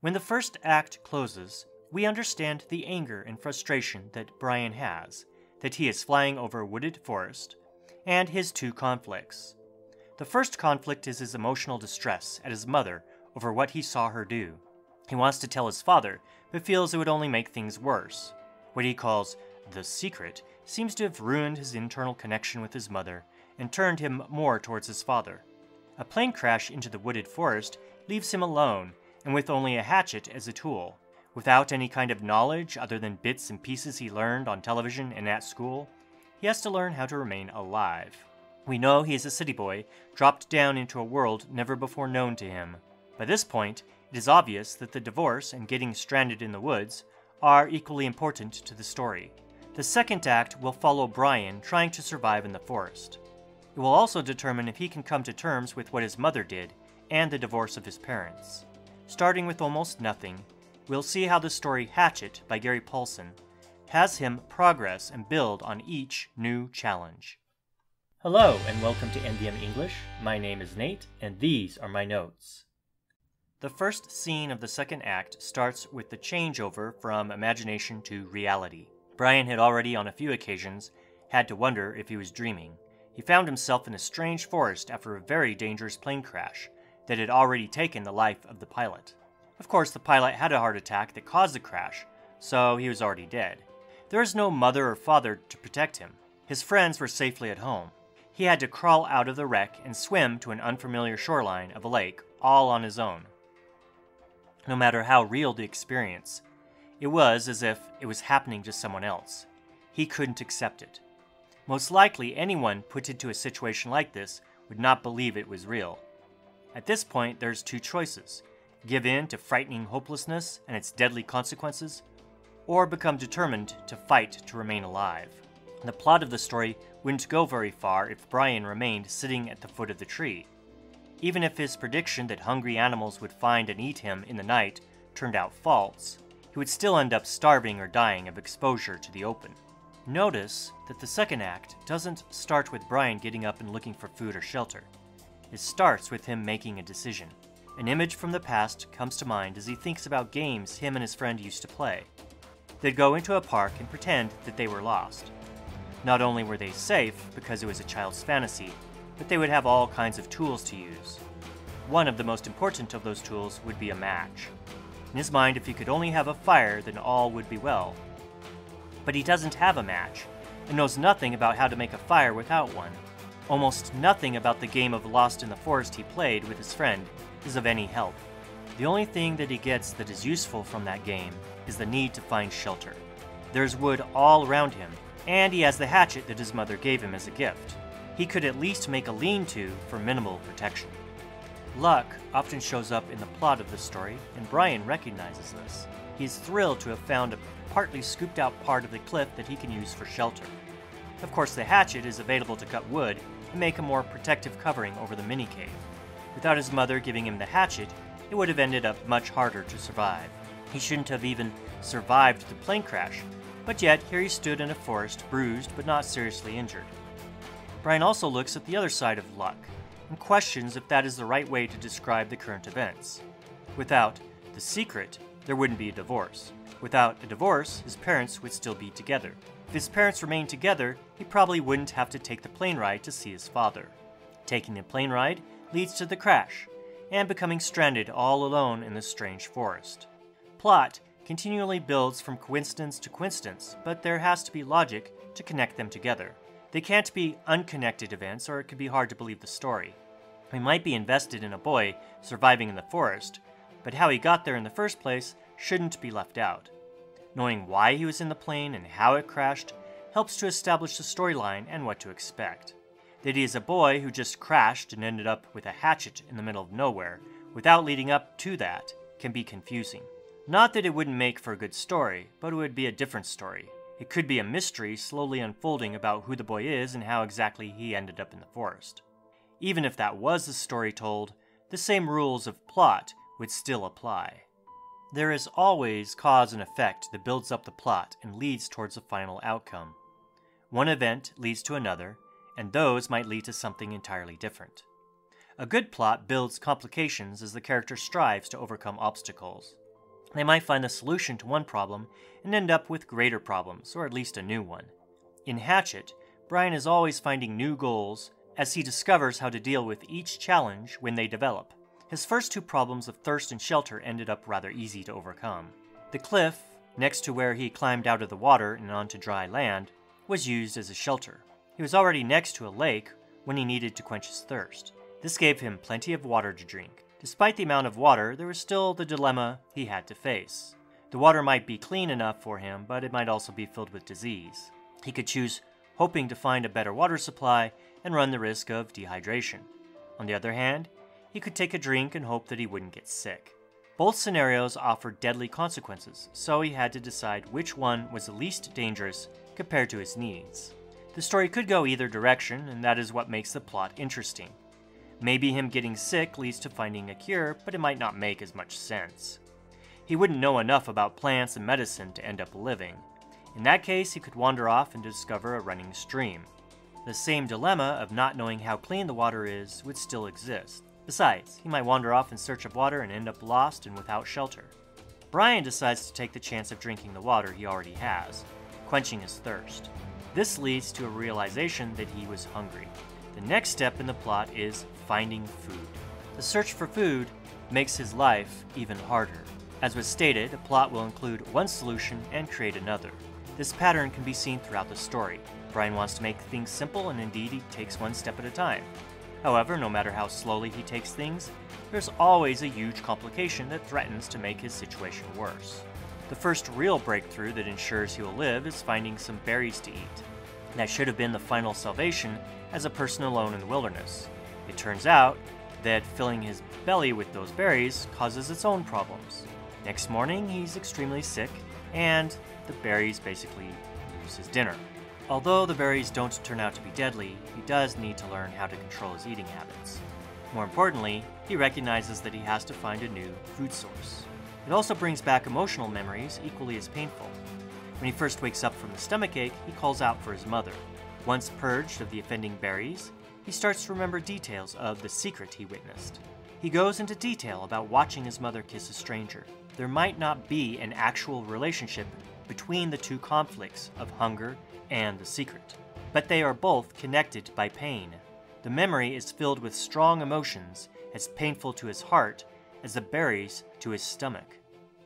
When the first act closes, we understand the anger and frustration that Brian has, that he is flying over a wooded forest, and his two conflicts. The first conflict is his emotional distress at his mother over what he saw her do. He wants to tell his father, but feels it would only make things worse. What he calls the secret seems to have ruined his internal connection with his mother and turned him more towards his father. A plane crash into the wooded forest leaves him alone and with only a hatchet as a tool. Without any kind of knowledge other than bits and pieces he learned on television and at school, he has to learn how to remain alive. We know he is a city boy, dropped down into a world never before known to him. By this point, it is obvious that the divorce and getting stranded in the woods are equally important to the story. The second act will follow Brian trying to survive in the forest. It will also determine if he can come to terms with what his mother did and the divorce of his parents. Starting with almost nothing, we'll see how the story Hatchet by Gary Paulsen has him progress and build on each new challenge. Hello, and welcome to NDM English. My name is Nate, and these are my notes. The first scene of the second act starts with the changeover from imagination to reality. Brian had already, on a few occasions, had to wonder if he was dreaming. He found himself in a strange forest after a very dangerous plane crash that had already taken the life of the pilot. Of course, the pilot had a heart attack that caused the crash, so he was already dead. There was no mother or father to protect him. His friends were safely at home. He had to crawl out of the wreck and swim to an unfamiliar shoreline of a lake, all on his own. No matter how real the experience, it was as if it was happening to someone else. He couldn't accept it. Most likely, anyone put into a situation like this would not believe it was real. At this point, there's two choices give in to frightening hopelessness and its deadly consequences, or become determined to fight to remain alive. The plot of the story wouldn't go very far if Brian remained sitting at the foot of the tree. Even if his prediction that hungry animals would find and eat him in the night turned out false, he would still end up starving or dying of exposure to the open. Notice that the second act doesn't start with Brian getting up and looking for food or shelter. It starts with him making a decision. An image from the past comes to mind as he thinks about games him and his friend used to play. They'd go into a park and pretend that they were lost. Not only were they safe because it was a child's fantasy, but they would have all kinds of tools to use. One of the most important of those tools would be a match. In his mind, if he could only have a fire, then all would be well. But he doesn't have a match, and knows nothing about how to make a fire without one. Almost nothing about the game of Lost in the Forest he played with his friend is of any help. The only thing that he gets that is useful from that game is the need to find shelter. There's wood all around him, and he has the hatchet that his mother gave him as a gift. He could at least make a lean to for minimal protection. Luck often shows up in the plot of this story, and Brian recognizes this. He is thrilled to have found a partly scooped out part of the cliff that he can use for shelter. Of course, the hatchet is available to cut wood make a more protective covering over the mini cave. Without his mother giving him the hatchet, it would have ended up much harder to survive. He shouldn't have even survived the plane crash, but yet here he stood in a forest, bruised but not seriously injured. Brian also looks at the other side of luck and questions if that is the right way to describe the current events. Without the secret, there wouldn't be a divorce. Without a divorce, his parents would still be together. If his parents remained together, he probably wouldn't have to take the plane ride to see his father. Taking the plane ride leads to the crash, and becoming stranded all alone in this strange forest. Plot continually builds from coincidence to coincidence, but there has to be logic to connect them together. They can't be unconnected events, or it could be hard to believe the story. We might be invested in a boy surviving in the forest, but how he got there in the first place shouldn't be left out. Knowing why he was in the plane and how it crashed helps to establish the storyline and what to expect. That he is a boy who just crashed and ended up with a hatchet in the middle of nowhere, without leading up to that, can be confusing. Not that it wouldn't make for a good story, but it would be a different story. It could be a mystery slowly unfolding about who the boy is and how exactly he ended up in the forest. Even if that was the story told, the same rules of plot would still apply. There is always cause and effect that builds up the plot and leads towards a final outcome. One event leads to another, and those might lead to something entirely different. A good plot builds complications as the character strives to overcome obstacles. They might find the solution to one problem and end up with greater problems, or at least a new one. In Hatchet, Brian is always finding new goals as he discovers how to deal with each challenge when they develop. His first two problems of thirst and shelter ended up rather easy to overcome. The cliff, next to where he climbed out of the water and onto dry land, was used as a shelter. He was already next to a lake when he needed to quench his thirst. This gave him plenty of water to drink. Despite the amount of water, there was still the dilemma he had to face. The water might be clean enough for him, but it might also be filled with disease. He could choose hoping to find a better water supply and run the risk of dehydration. On the other hand, he could take a drink and hope that he wouldn't get sick. Both scenarios offered deadly consequences, so he had to decide which one was the least dangerous compared to his needs. The story could go either direction, and that is what makes the plot interesting. Maybe him getting sick leads to finding a cure, but it might not make as much sense. He wouldn't know enough about plants and medicine to end up living. In that case, he could wander off and discover a running stream. The same dilemma of not knowing how clean the water is would still exist. Besides, he might wander off in search of water and end up lost and without shelter. Brian decides to take the chance of drinking the water he already has, quenching his thirst. This leads to a realization that he was hungry. The next step in the plot is finding food. The search for food makes his life even harder. As was stated, a plot will include one solution and create another. This pattern can be seen throughout the story. Brian wants to make things simple, and indeed he takes one step at a time. However, no matter how slowly he takes things, there's always a huge complication that threatens to make his situation worse. The first real breakthrough that ensures he will live is finding some berries to eat. That should have been the final salvation as a person alone in the wilderness. It turns out that filling his belly with those berries causes its own problems. Next morning, he's extremely sick, and the berries basically lose his dinner. Although the berries don't turn out to be deadly, he does need to learn how to control his eating habits. More importantly, he recognizes that he has to find a new food source. It also brings back emotional memories equally as painful. When he first wakes up from the stomachache, he calls out for his mother. Once purged of the offending berries, he starts to remember details of the secret he witnessed. He goes into detail about watching his mother kiss a stranger. There might not be an actual relationship between the two conflicts of hunger and the secret, but they are both connected by pain. The memory is filled with strong emotions, as painful to his heart as the berries to his stomach.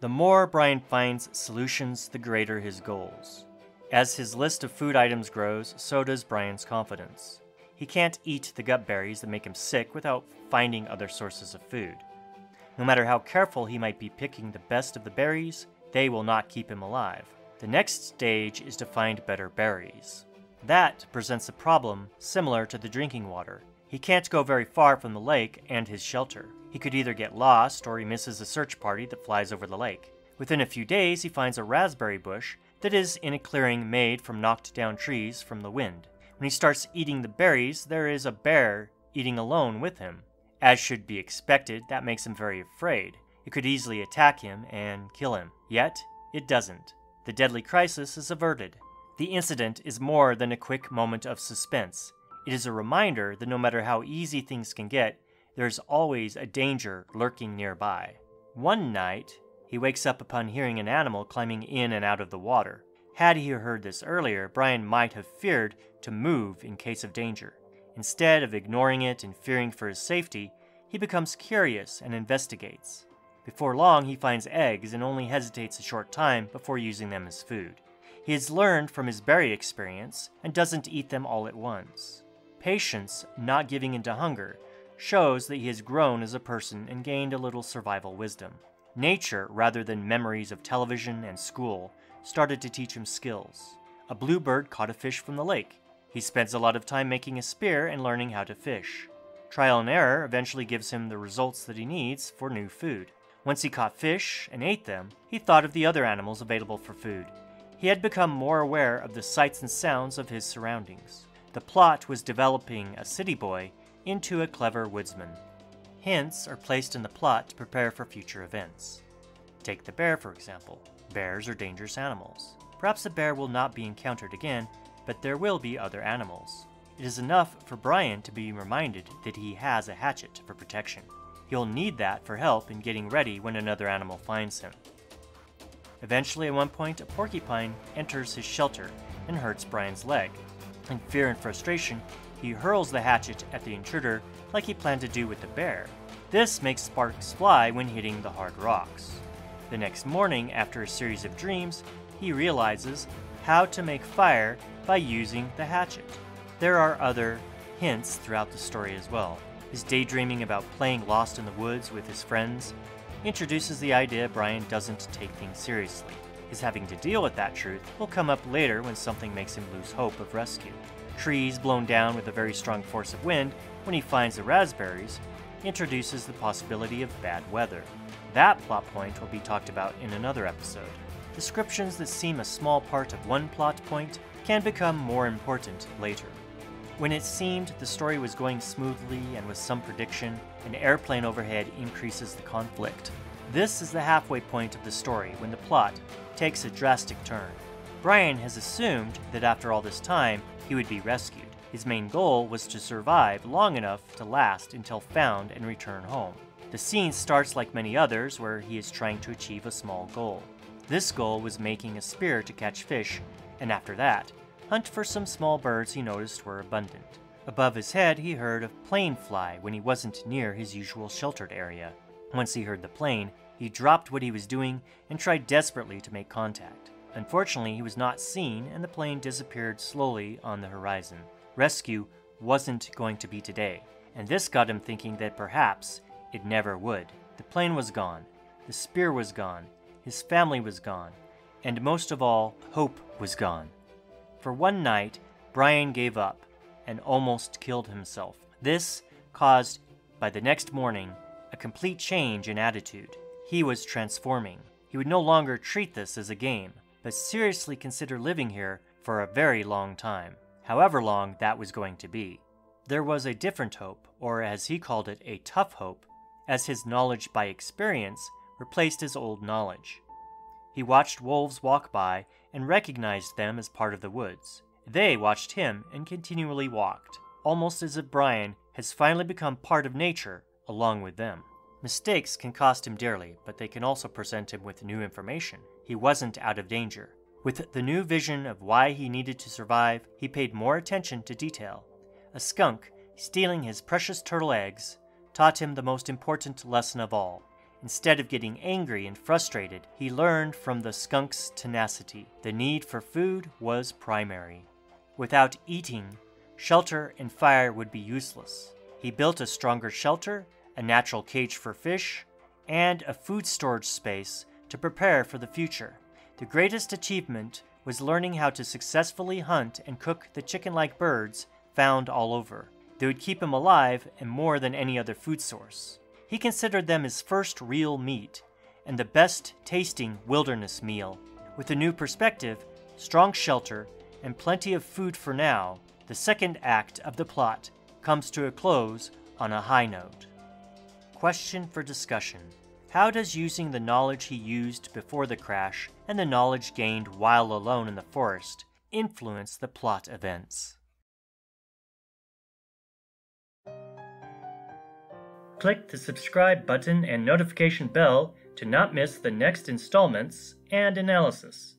The more Brian finds solutions, the greater his goals. As his list of food items grows, so does Brian's confidence. He can't eat the gut berries that make him sick without finding other sources of food. No matter how careful he might be picking the best of the berries, they will not keep him alive. The next stage is to find better berries. That presents a problem similar to the drinking water. He can't go very far from the lake and his shelter. He could either get lost or he misses a search party that flies over the lake. Within a few days, he finds a raspberry bush that is in a clearing made from knocked down trees from the wind. When he starts eating the berries, there is a bear eating alone with him. As should be expected, that makes him very afraid. It could easily attack him and kill him. Yet, it doesn't. The deadly crisis is averted. The incident is more than a quick moment of suspense. It is a reminder that no matter how easy things can get, there is always a danger lurking nearby. One night, he wakes up upon hearing an animal climbing in and out of the water. Had he heard this earlier, Brian might have feared to move in case of danger. Instead of ignoring it and fearing for his safety, he becomes curious and investigates. Before long, he finds eggs and only hesitates a short time before using them as food. He has learned from his berry experience and doesn't eat them all at once. Patience, not giving in to hunger, shows that he has grown as a person and gained a little survival wisdom. Nature, rather than memories of television and school, started to teach him skills. A bluebird caught a fish from the lake. He spends a lot of time making a spear and learning how to fish. Trial and error eventually gives him the results that he needs for new food. Once he caught fish and ate them, he thought of the other animals available for food. He had become more aware of the sights and sounds of his surroundings. The plot was developing a city boy into a clever woodsman. Hints are placed in the plot to prepare for future events. Take the bear, for example. Bears are dangerous animals. Perhaps the bear will not be encountered again, but there will be other animals. It is enough for Brian to be reminded that he has a hatchet for protection. He'll need that for help in getting ready when another animal finds him. Eventually, at one point, a porcupine enters his shelter and hurts Brian's leg. In fear and frustration, he hurls the hatchet at the intruder like he planned to do with the bear. This makes sparks fly when hitting the hard rocks. The next morning, after a series of dreams, he realizes how to make fire by using the hatchet. There are other hints throughout the story as well. His daydreaming about playing Lost in the Woods with his friends introduces the idea Brian doesn't take things seriously. His having to deal with that truth will come up later when something makes him lose hope of rescue. Trees blown down with a very strong force of wind when he finds the raspberries introduces the possibility of bad weather. That plot point will be talked about in another episode. Descriptions that seem a small part of one plot point can become more important later. When it seemed the story was going smoothly and with some prediction, an airplane overhead increases the conflict. This is the halfway point of the story when the plot takes a drastic turn. Brian has assumed that after all this time, he would be rescued. His main goal was to survive long enough to last until found and return home. The scene starts like many others where he is trying to achieve a small goal. This goal was making a spear to catch fish, and after that, hunt for some small birds he noticed were abundant. Above his head, he heard a plane fly when he wasn't near his usual sheltered area. Once he heard the plane, he dropped what he was doing and tried desperately to make contact. Unfortunately, he was not seen and the plane disappeared slowly on the horizon. Rescue wasn't going to be today, and this got him thinking that perhaps it never would. The plane was gone, the spear was gone, his family was gone, and most of all, hope was gone. For one night, Brian gave up and almost killed himself. This caused, by the next morning, a complete change in attitude. He was transforming. He would no longer treat this as a game, but seriously consider living here for a very long time, however long that was going to be. There was a different hope, or as he called it, a tough hope, as his knowledge by experience replaced his old knowledge. He watched wolves walk by and recognized them as part of the woods. They watched him and continually walked, almost as if Brian has finally become part of nature along with them. Mistakes can cost him dearly, but they can also present him with new information. He wasn't out of danger. With the new vision of why he needed to survive, he paid more attention to detail. A skunk, stealing his precious turtle eggs, taught him the most important lesson of all. Instead of getting angry and frustrated, he learned from the skunk's tenacity. The need for food was primary. Without eating, shelter and fire would be useless. He built a stronger shelter, a natural cage for fish, and a food storage space to prepare for the future. The greatest achievement was learning how to successfully hunt and cook the chicken like birds found all over. They would keep him alive and more than any other food source. He considered them his first real meat and the best tasting wilderness meal. With a new perspective, strong shelter, and plenty of food for now, the second act of the plot comes to a close on a high note. Question for discussion How does using the knowledge he used before the crash and the knowledge gained while alone in the forest influence the plot events? Click the subscribe button and notification bell to not miss the next installments and analysis.